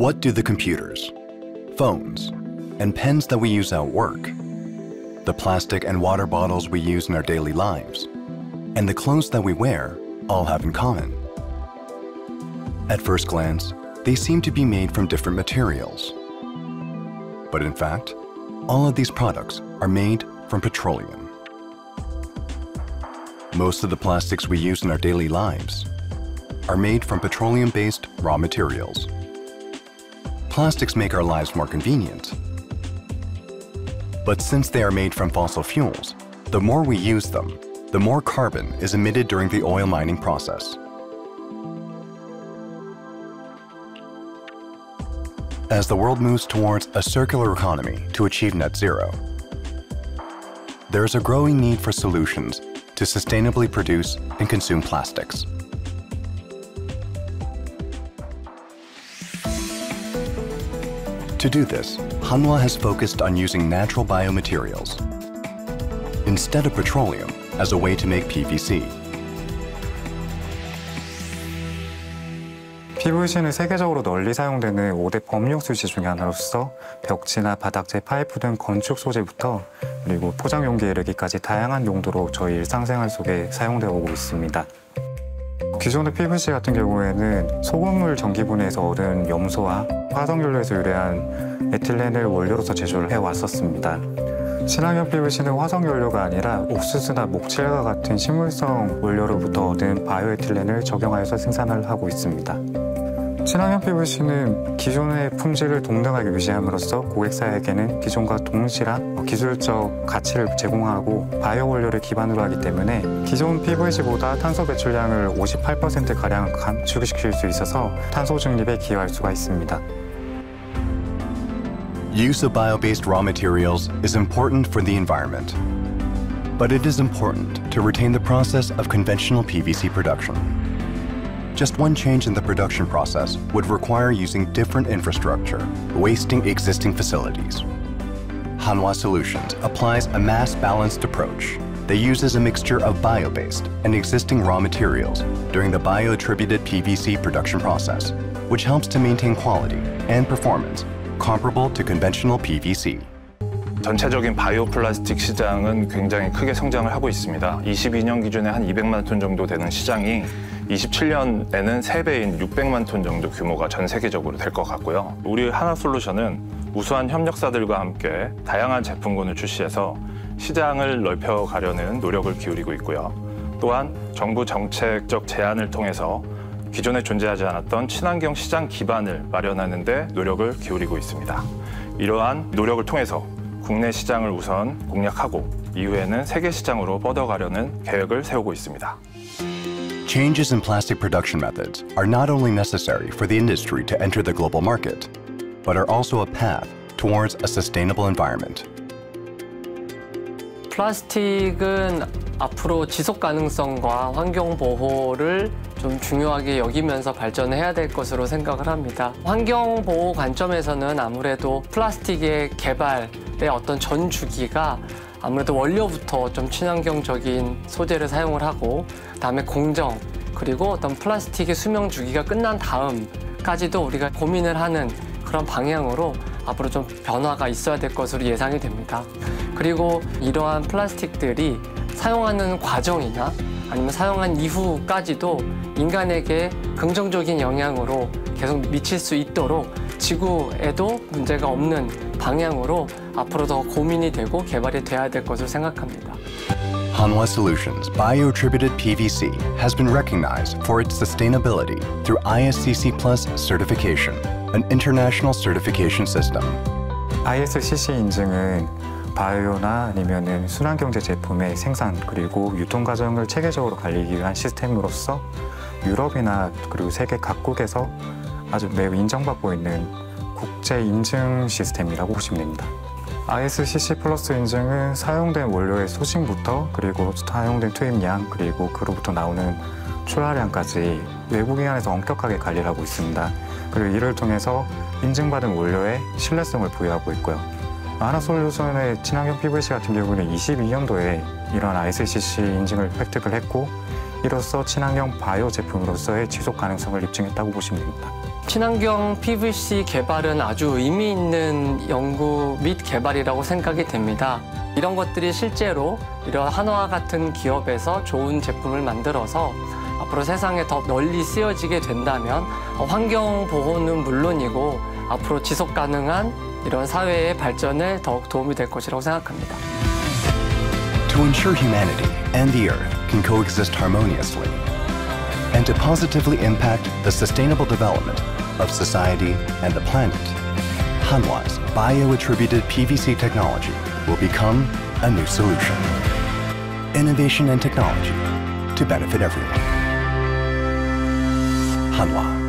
What do the computers, phones, and pens that we use at work, the plastic and water bottles we use in our daily lives, and the clothes that we wear all have in common? At first glance, they seem to be made from different materials. But in fact, all of these products are made from petroleum. Most of the plastics we use in our daily lives are made from petroleum-based raw materials. Plastics make our lives more convenient. But since they are made from fossil fuels, the more we use them, the more carbon is emitted during the oil mining process. As the world moves towards a circular economy to achieve net zero, there is a growing need for solutions to sustainably produce and consume plastics. To do this, Hanwha has focused on using natural biomaterials instead of petroleum as a way to make PVC. PVC는 세계적으로 널리 사용되는 5대 범용 수지 중에 하나로서 벽지나 바닥재, 파이프 등 건축 소재부터 그리고 포장 용기에 이르기까지 다양한 용도로 저희 일상생활 속에 사용되어 오고 있습니다. 기존의 PVC 같은 경우에는 소금물 전기분해에서 얻은 염소와 화석연료에서 유래한 에틸렌을 원료로서 제조를 해왔었습니다. 친환경 PVC는 화석연료가 아니라 옥수수나 목칠과 같은 식물성 원료로부터 얻은 바이오에틸렌을 적용하여서 생산을 하고 있습니다. 친환경 PVC는 기존의 품질을 동등하게 유지함으로써 고객사에게는 기존과 동일한 기술적 가치를 제공하고 바이오 원료를 기반으로 하기 때문에 기존 PVC보다 탄소 배출량을 58%가량 감축시킬 수 있어서 탄소 중립에 기여할 수가 있습니다. Use of bio-based raw materials is important for the environment. But it is important to retain the process of conventional PVC production. Just one change in the production process would require using different infrastructure, wasting existing facilities. Hanwha Solutions applies a mass-balanced approach that uses a mixture of bio-based and existing raw materials during the bio-attributed PVC production process, which helps to maintain quality and performance comparable to conventional PVC. 전체적인 바이오 플라스틱 시장은 굉장히 크게 성장을 하고 있습니다. 22년 기준에 한 200만 톤 정도 되는 시장이 27년에는 3배인 600만 톤 정도 규모가 전 세계적으로 될 것 같고요. 우리 하나솔루션은 우수한 협력사들과 함께 다양한 제품군을 출시해서 시장을 넓혀가려는 노력을 기울이고 있고요. 또한 정부 정책적 제안을 통해서 기존에 존재하지 않았던 친환경 시장 기반을 마련하는 데 노력을 기울이고 있습니다. 이러한 노력을 통해서 국내 시장을 우선 공략하고 이후에는 세계 시장으로 뻗어가려는 계획을 세우고 있습니다. Changes in plastic production methods are not only necessary for the industry to enter the global market, but are also a path towards a sustainable environment. 플라스틱은 앞으로 지속 가능성과 환경 보호를 좀 중요하게 여기면서 발전해야 될 것으로 생각을 합니다. 환경 보호 관점에서는 아무래도 플라스틱의 개발 의 어떤 전 주기가 아무래도 원료부터 좀 친환경적인 소재를 사용을 하고 그다음에 공정 그리고 어떤 플라스틱의 수명 주기가 끝난 다음까지도 우리가 고민을 하는 그런 방향으로 앞으로 좀 변화가 있어야 될 것으로 예상이 됩니다. 그리고 이러한 플라스틱들이 사용하는 과정이나 아니면 사용한 이후까지도 인간에게 긍정적인 영향으로 계속 미칠 수 있도록 지구에도 문제가 없는 방향으로 앞으로 더 고민이 되고 개발이 돼야 될 것으로 생각합니다. Hanwha Solutions bio-attributed PVC has been recognized for its sustainability through ISCC Plus certification, an international certification system. ISCC 인증은 바이오나 아니면은 순환경제 제품의 생산 그리고 유통 과정을 체계적으로 관리하기 위한 시스템으로서 유럽이나 그리고 세계 각국에서 아주 매우 인정받고 있는 국제 인증 시스템이라고 보시면 됩니다. ISCC 플러스 인증은 사용된 원료의 소싱부터 그리고 사용된 투입량 그리고 그로부터 나오는 출하량까지 외부기관에서 엄격하게 관리를 하고 있습니다. 그리고 이를 통해서 인증받은 원료에 신뢰성을 부여하고 있고요. 하나솔루션의 친환경 PVC 같은 경우는 22년도에 이런 ISCC 인증을 획득을 했고 이로써 친환경 바이오 제품으로서의 지속 가능성을 입증했다고 보시면 됩니다. 친환경 PVC 개발은 아주 의미 있는 연구 및 개발이라고 생각이 됩니다. 이런 것들이 실제로 이런 한화와 같은 기업에서 좋은 제품을 만들어서 앞으로 세상에 더 널리 쓰여지게 된다면 환경 보호는 물론이고 앞으로 지속 가능한 이런 사회의 발전에 더욱 도움이 될 것이라고 생각합니다. To ensure humanity and the Earth can coexist harmoniously, and to positively impact the sustainable development of society and the planet, Hanwha's bio-attributed PVC technology will become a new solution. Innovation and technology to benefit everyone. Hanwha.